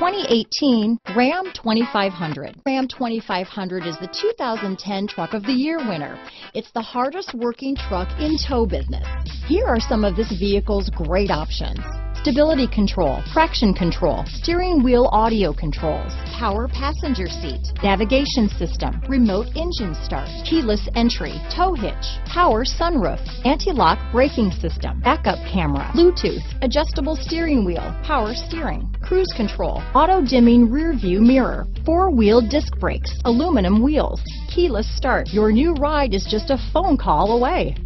2018 Ram 2500. Ram 2500 is the 2010 Truck of the Year winner. It's the hardest working truck in tow business. Here are some of this vehicle's great options stability control, traction control, steering wheel audio controls, power passenger seat, navigation system, remote engine start, keyless entry, tow hitch, power sunroof, anti-lock braking system, backup camera, Bluetooth, adjustable steering wheel, power steering, cruise control, auto dimming rear view mirror, four-wheel disc brakes, aluminum wheels, keyless start. Your new ride is just a phone call away.